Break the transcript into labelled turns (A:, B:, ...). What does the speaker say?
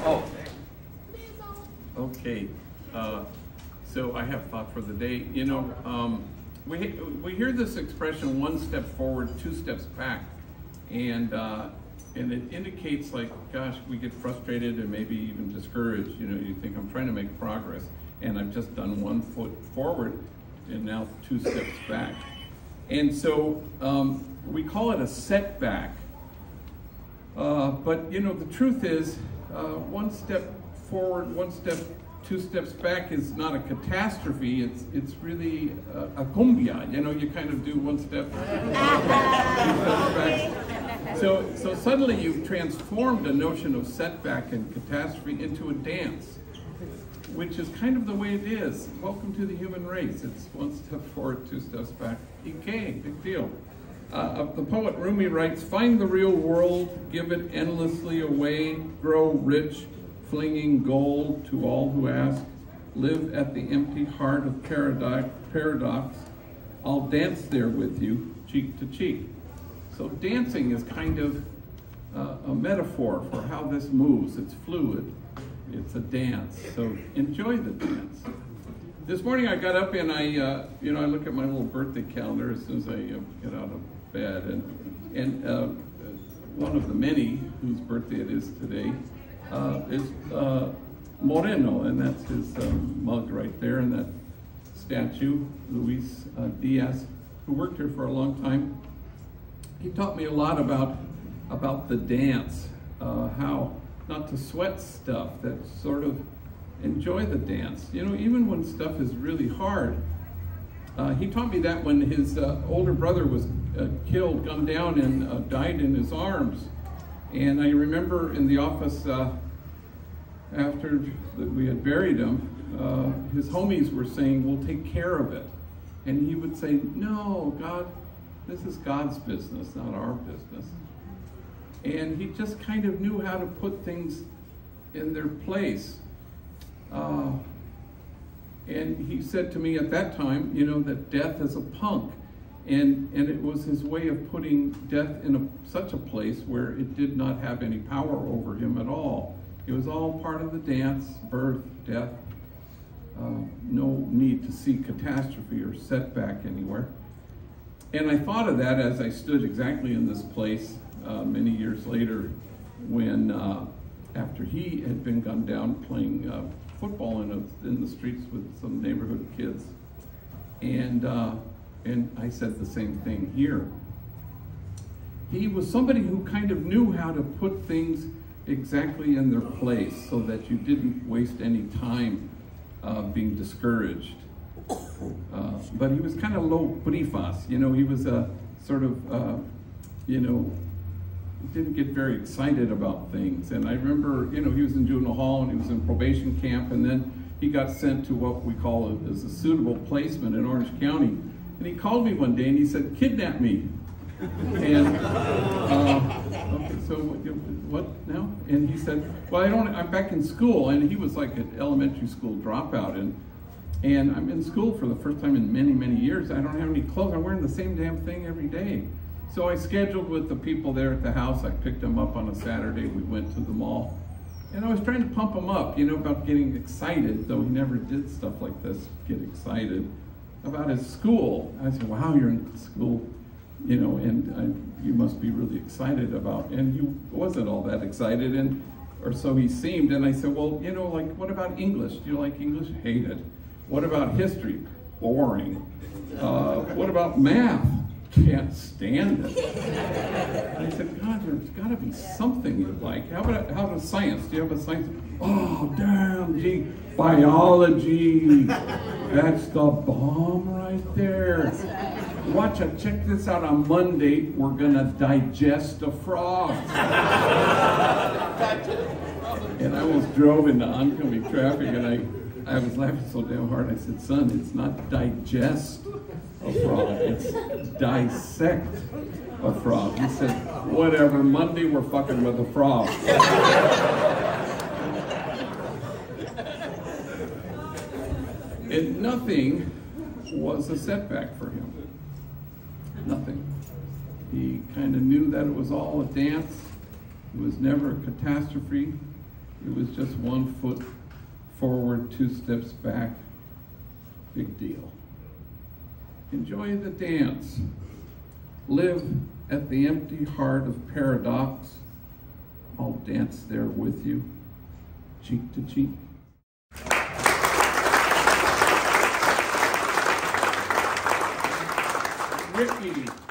A: Oh. Okay. Uh, so I have thought for the day. You know, um, we we hear this expression: one step forward, two steps back, and uh, and it indicates like, gosh, we get frustrated and maybe even discouraged. You know, you think I'm trying to make progress, and I've just done one foot forward, and now two steps back. And so um, we call it a setback. Uh, but you know, the truth is, uh, one step forward, one step, two steps back is not a catastrophe. It's it's really a, a cumbia. You know, you kind of do one step, two steps back. So so suddenly you've transformed a notion of setback and catastrophe into a dance, which is kind of the way it is. Welcome to the human race. It's one step forward, two steps back. Okay, big deal. Uh, the poet Rumi writes, Find the real world, give it endlessly away, grow rich, flinging gold to all who ask, live at the empty heart of paradox, paradox. I'll dance there with you, cheek to cheek. So dancing is kind of uh, a metaphor for how this moves. It's fluid. It's a dance. So enjoy the dance. This morning I got up and I, uh, you know, I look at my little birthday calendar as soon as I uh, get out of bed. And, and uh, one of the many whose birthday it is today uh, is uh, Moreno, and that's his um, mug right there, and that statue, Luis uh, Diaz, who worked here for a long time. He taught me a lot about, about the dance, uh, how not to sweat stuff, that sort of enjoy the dance. You know, even when stuff is really hard, uh, he taught me that when his uh, older brother was uh, killed, gunned down, and uh, died in his arms. And I remember in the office uh, after we had buried him, uh, his homies were saying, We'll take care of it. And he would say, No, God, this is God's business, not our business. And he just kind of knew how to put things in their place. And he said to me at that time, you know, that death is a punk. And, and it was his way of putting death in a, such a place where it did not have any power over him at all. It was all part of the dance, birth, death. Uh, no need to see catastrophe or setback anywhere. And I thought of that as I stood exactly in this place uh, many years later when, uh, after he had been gunned down playing uh, football in, a, in the streets with some neighborhood kids. And, uh, and I said the same thing here. He was somebody who kind of knew how to put things exactly in their place so that you didn't waste any time uh, being discouraged. Uh, but he was kind of low brifas, you know, he was a sort of, uh, you know, didn't get very excited about things. And I remember, you know, he was in juvenile hall and he was in probation camp, and then he got sent to what we call as a suitable placement in Orange County. And he called me one day and he said, "Kidnap me." and uh, okay, so what, what now? And he said, "Well, I don't. I'm back in school." And he was like an elementary school dropout, and and I'm in school for the first time in many many years. I don't have any clothes. I'm wearing the same damn thing every day. So I scheduled with the people there at the house. I picked them up on a Saturday. We went to the mall. And I was trying to pump him up, you know, about getting excited, though he never did stuff like this, get excited, about his school. I said, wow, you're in school, you know, and I, you must be really excited about, and he wasn't all that excited, and or so he seemed. And I said, well, you know, like, what about English? Do you like English? Hate it. What about history? Boring. Uh, what about math? Can't stand it. And I said, God, there's got to be something you like. How about how about science? Do you have a science? Oh, damn, gee, biology. That's the bomb right there. Watch it. Check this out. On Monday, we're gonna digest a frog. and I almost drove into oncoming traffic, and I. I was laughing so damn hard. I said, son, it's not digest a frog. It's dissect a frog. He said, whatever, Monday we're fucking with a frog. and nothing was a setback for him. Nothing. He kind of knew that it was all a dance. It was never a catastrophe. It was just one foot forward, two steps back. Big deal. Enjoy the dance. Live at the empty heart of paradox. I'll dance there with you, cheek to cheek. Ricky.